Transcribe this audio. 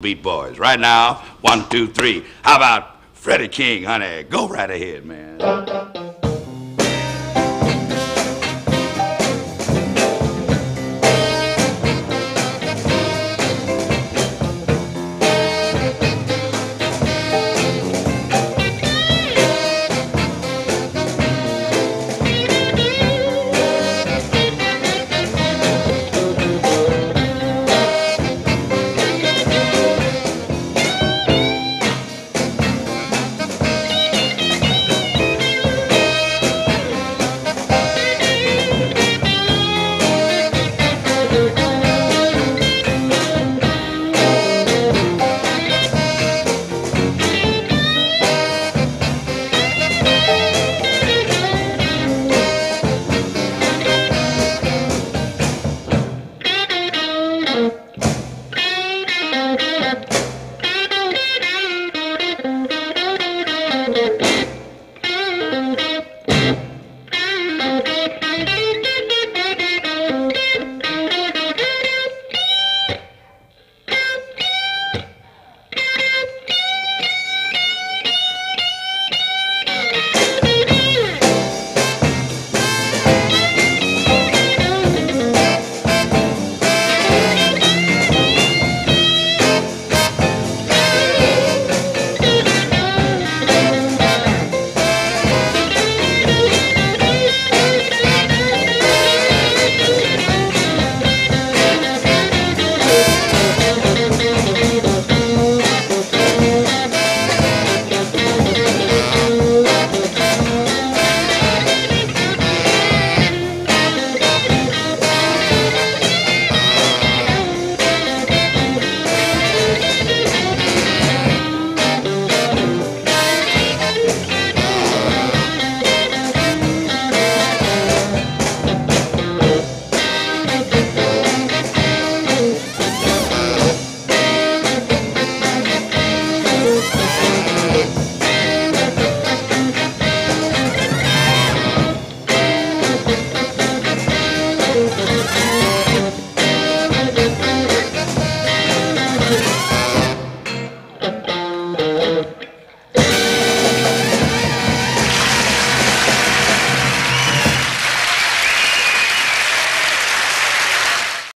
Beat Boys. Right now, one, two, three. How about Freddie King, honey? Go right ahead, man.